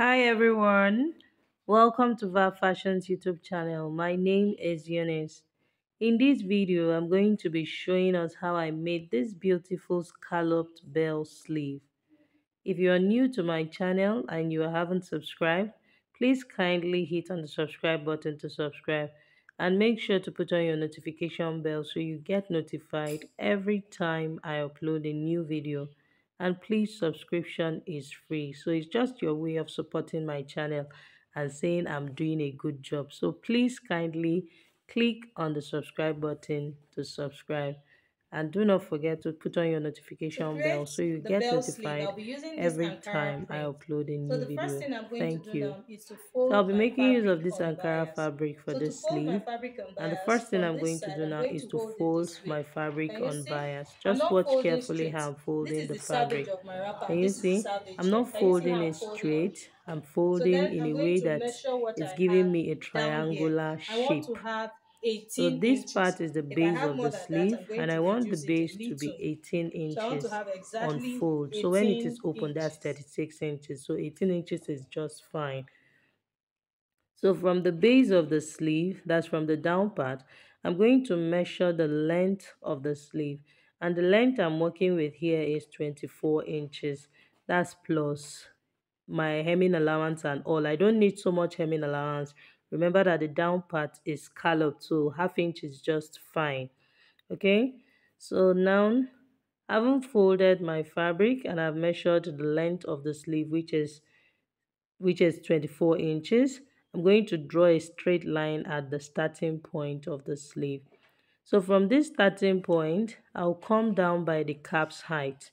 Hi everyone, welcome to VABB Fashions YouTube channel. My name is Eunice. In this video, I'm going to be showing us how I made this beautiful scalloped bell sleeve. If you are new to my channel and you haven't subscribed, please kindly hit on the subscribe button to subscribe and make sure to put on your notification bell so you get notified every time I upload a new video and please subscription is free. So it's just your way of supporting my channel and saying i'm doing a good job. So please kindly click on the subscribe button to subscribe and do not forget to put on your notification bell so you get notified every time I upload a new so video. Thank you. so I'll be making use of this Ankara fabric for so this sleeve. And the first thing I'm going to do now is to fold my fabric on bias. Just watch carefully how I'm folding the fabric. Can you see? I'm not folding it straight. I'm folding in a way that is giving me a triangular shape. So this inches. part is the base of the sleeve and I want the base to be 18 inches exactly on fold. So when it is open, inches. that's 36 inches. So 18 inches is just fine. So from the base of the sleeve, that's from the down part, I'm going to measure the length of the sleeve. And the length I'm working with here is 24 inches. That's plus my hemming allowance and all. I don't need so much hemming allowance Remember that the down part is scalloped, so half inch is just fine. Okay, so now I haven't folded my fabric and I've measured the length of the sleeve, which is which is 24 inches. I'm going to draw a straight line at the starting point of the sleeve. So from this starting point, I'll come down by the cap's height.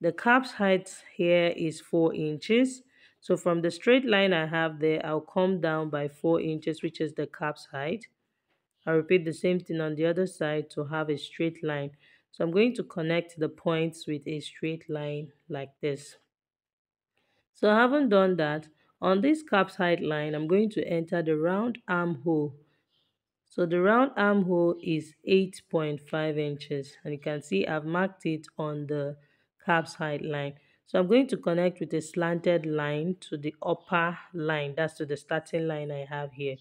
The cap's height here is 4 inches so from the straight line I have there, I'll come down by 4 inches, which is the cap's height. I'll repeat the same thing on the other side to have a straight line. So I'm going to connect the points with a straight line like this. So I haven't done that. On this cap's height line, I'm going to enter the round armhole. So the round armhole is 8.5 inches. And you can see I've marked it on the cap's height line. So I'm going to connect with a slanted line to the upper line. That's to the starting line I have here.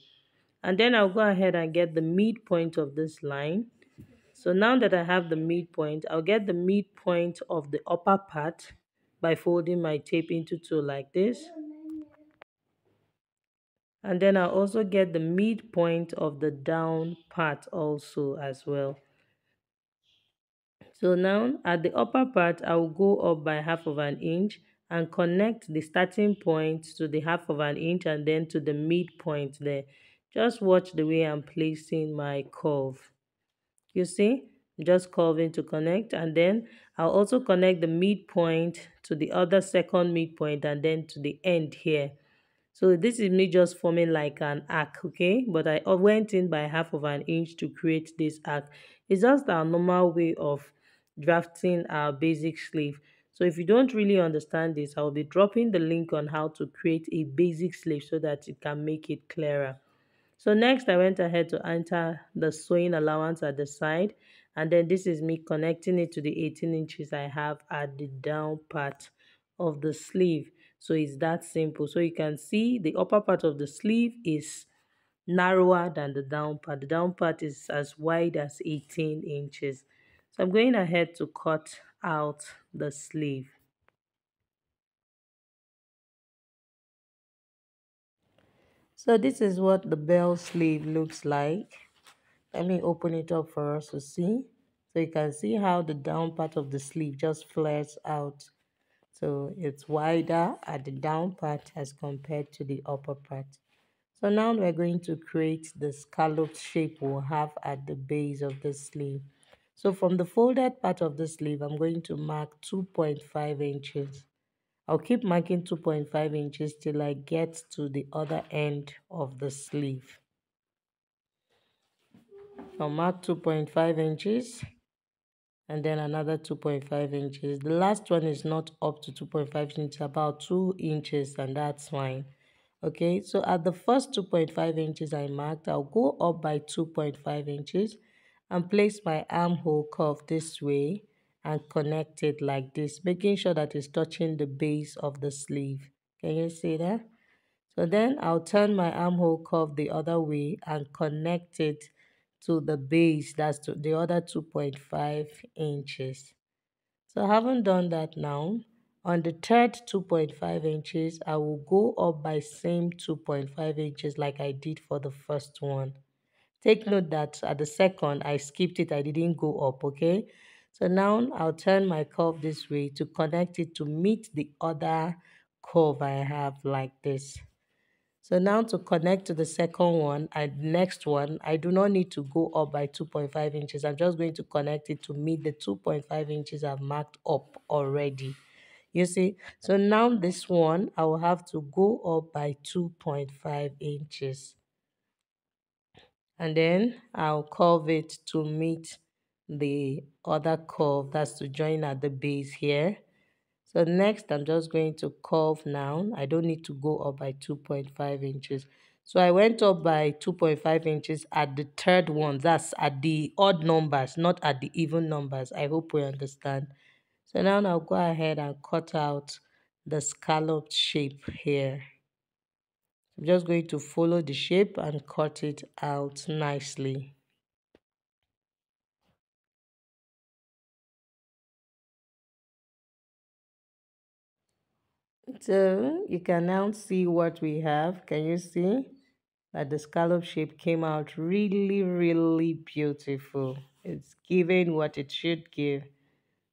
And then I'll go ahead and get the midpoint of this line. So now that I have the midpoint, I'll get the midpoint of the upper part by folding my tape into two like this. And then I'll also get the midpoint of the down part also as well. So now at the upper part, I will go up by half of an inch and connect the starting point to the half of an inch and then to the midpoint there. Just watch the way I'm placing my curve. You see, just curving to connect and then I'll also connect the midpoint to the other second midpoint and then to the end here. So this is me just forming like an arc, okay? But I went in by half of an inch to create this arc. It's just our normal way of drafting our basic sleeve. So if you don't really understand this, I'll be dropping the link on how to create a basic sleeve so that it can make it clearer. So next I went ahead to enter the sewing allowance at the side and then this is me connecting it to the 18 inches I have at the down part of the sleeve. So it's that simple. So you can see the upper part of the sleeve is narrower than the down part. The down part is as wide as 18 inches. So I'm going ahead to cut out the sleeve. So this is what the bell sleeve looks like. Let me open it up for us to see. So you can see how the down part of the sleeve just flares out. So it's wider at the down part as compared to the upper part. So now we're going to create the scalloped shape we'll have at the base of the sleeve. So from the folded part of the sleeve, I'm going to mark 2.5 inches. I'll keep marking 2.5 inches till I get to the other end of the sleeve. I'll mark 2.5 inches and then another 2.5 inches. The last one is not up to 2.5 inches, about 2 inches and that's fine. Okay, so at the first 2.5 inches I marked, I'll go up by 2.5 inches and place my armhole curve this way and connect it like this, making sure that it's touching the base of the sleeve. can you see that? So then I'll turn my armhole curve the other way and connect it to the base that's to the other 2.5 inches. So I haven't done that now on the third 2.5 inches I will go up by same 2.5 inches like I did for the first one take note that at the second I skipped it I didn't go up okay so now I'll turn my curve this way to connect it to meet the other curve I have like this so now to connect to the second one and next one, I do not need to go up by 2.5 inches. I'm just going to connect it to meet the 2.5 inches I've marked up already. You see, so now this one, I will have to go up by 2.5 inches. And then I'll curve it to meet the other curve, that's to join at the base here. So next, I'm just going to curve now. I don't need to go up by 2.5 inches. So I went up by 2.5 inches at the third one. That's at the odd numbers, not at the even numbers. I hope we understand. So now I'll go ahead and cut out the scalloped shape here. I'm just going to follow the shape and cut it out nicely. So you can now see what we have. Can you see that the scallop shape came out really, really beautiful. It's giving what it should give.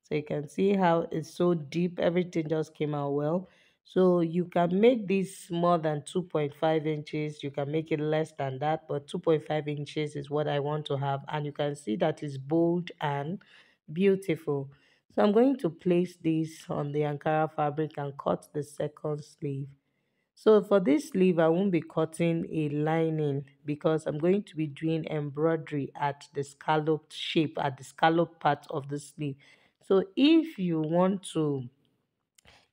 So you can see how it's so deep. Everything just came out well. So you can make this more than 2.5 inches. You can make it less than that. But 2.5 inches is what I want to have. And you can see that it's bold and beautiful. So I'm going to place this on the Ankara fabric and cut the second sleeve. So for this sleeve, I won't be cutting a lining because I'm going to be doing embroidery at the scalloped shape, at the scallop part of the sleeve. So if you want to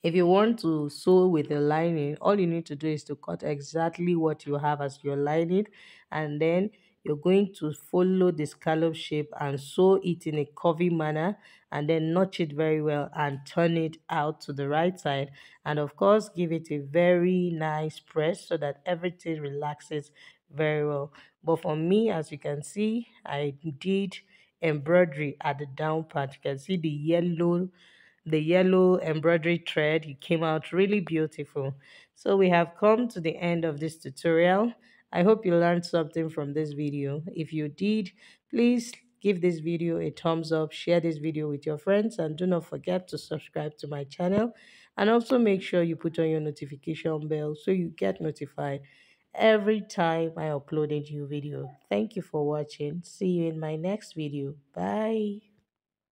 if you want to sew with a lining, all you need to do is to cut exactly what you have as your lining and then you're going to follow the scallop shape and sew it in a curvy manner and then notch it very well and turn it out to the right side. And of course give it a very nice press so that everything relaxes very well. But for me as you can see i did embroidery at the down part. You can see the yellow the yellow embroidery thread it came out really beautiful. So we have come to the end of this tutorial. I hope you learned something from this video. If you did please give this video a thumbs up share this video with your friends and do not forget to subscribe to my channel. And also make sure you put on your notification bell so you get notified every time i upload a new video. Thank you for watching. See you in my next video. Bye